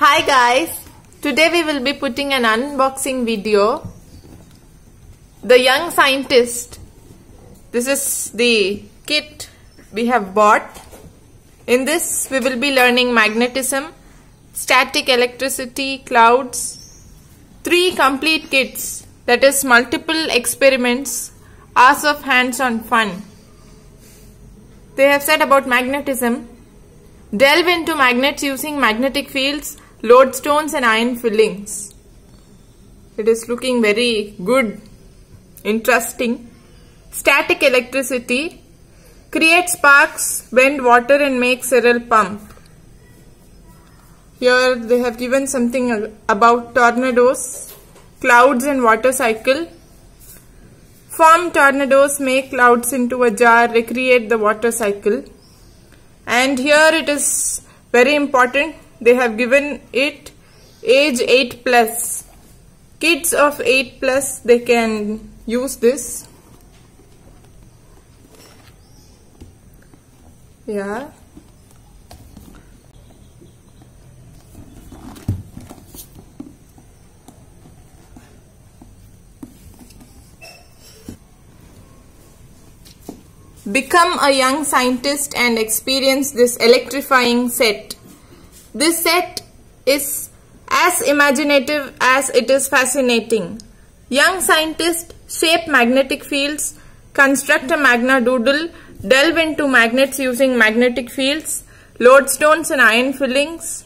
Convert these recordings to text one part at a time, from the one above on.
Hi guys, today we will be putting an unboxing video. The Young Scientist. This is the kit we have bought. In this we will be learning magnetism, static electricity, clouds, three complete kits that is multiple experiments, hours of hands-on fun. They have said about magnetism, delve into magnets using magnetic fields, lodestones and iron fillings. It is looking very good, interesting. Static electricity, create sparks, bend water and make cereal pump. Here they have given something about tornadoes, clouds and water cycle. Form tornadoes, make clouds into a jar, recreate the water cycle. And here it is very important. They have given it age 8 plus. Kids of 8 plus, they can use this. Yeah. Become a young scientist and experience this electrifying set. This set is as imaginative as it is fascinating. Young scientists shape magnetic fields, construct a magna doodle, delve into magnets using magnetic fields, lodestones and iron fillings,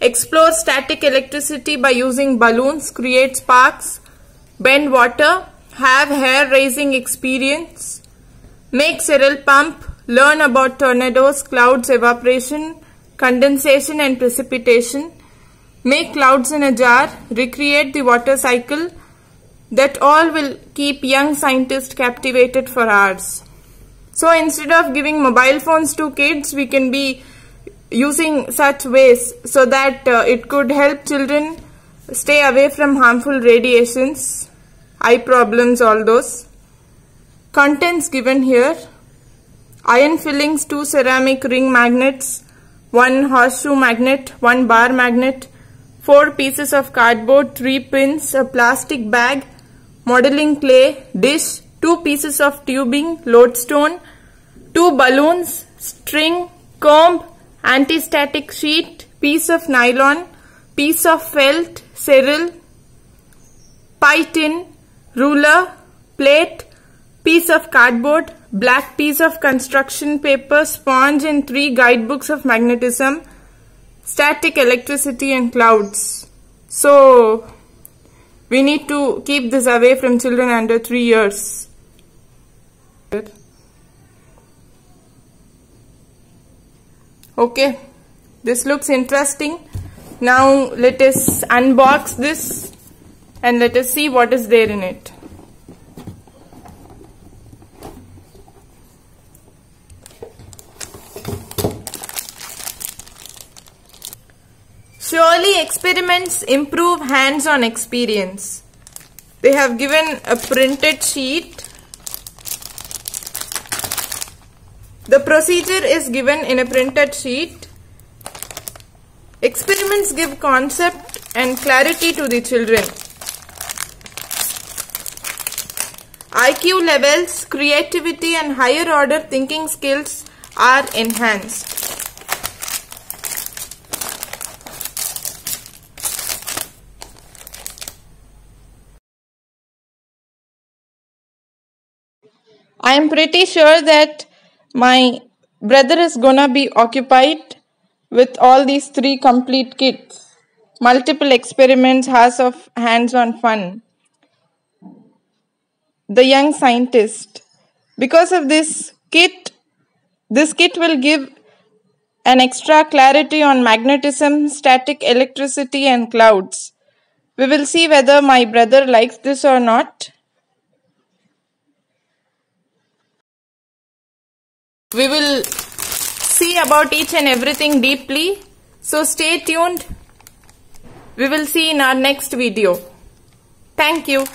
explore static electricity by using balloons, create sparks, bend water, have hair raising experience, Make cereal pump, learn about tornadoes, clouds, evaporation, condensation and precipitation. Make clouds in a jar, recreate the water cycle. That all will keep young scientists captivated for hours. So instead of giving mobile phones to kids, we can be using such ways so that uh, it could help children stay away from harmful radiations, eye problems, all those. Contents given here. Iron fillings, two ceramic ring magnets, one horseshoe magnet, one bar magnet, four pieces of cardboard, three pins, a plastic bag, modeling clay, dish, two pieces of tubing, lodestone, two balloons, string, comb, anti-static sheet, piece of nylon, piece of felt, cereal, pie tin, ruler, plate, of cardboard, black piece of construction paper, sponge and three guidebooks of magnetism, static electricity and clouds. So, we need to keep this away from children under 3 years. Okay, this looks interesting. Now let us unbox this and let us see what is there in it. Surely experiments improve hands-on experience. They have given a printed sheet. The procedure is given in a printed sheet. Experiments give concept and clarity to the children. IQ levels, creativity and higher order thinking skills are enhanced. I am pretty sure that my brother is gonna be occupied with all these three complete kits. Multiple experiments, hours of hands-on fun. The young scientist. Because of this kit, this kit will give an extra clarity on magnetism, static electricity and clouds. We will see whether my brother likes this or not. We will see about each and everything deeply. So stay tuned. We will see in our next video. Thank you.